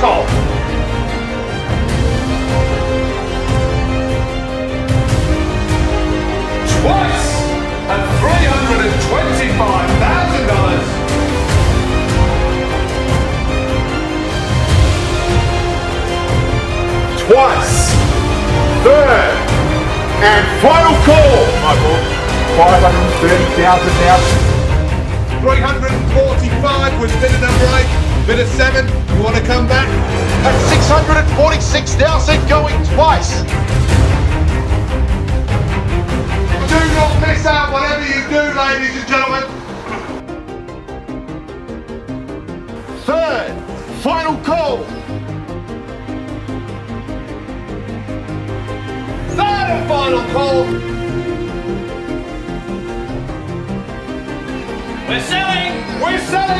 call. Twice at $325,000. Twice. Third and final call, Michael. 530,000 dollars. 345 was better number break eight. Bidder seven, you want to come back? At 646,000 going twice. Do not miss out whatever you do, ladies and gentlemen. Third, final call. Third and final call. We're selling! We're selling,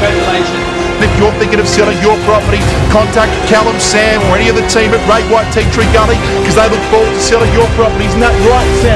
Congratulations. If you're thinking of selling your property, contact Callum, Sam, or any of the team at Ray White Tea Tree Gully because they look forward to selling your properties. Isn't that right, Sam?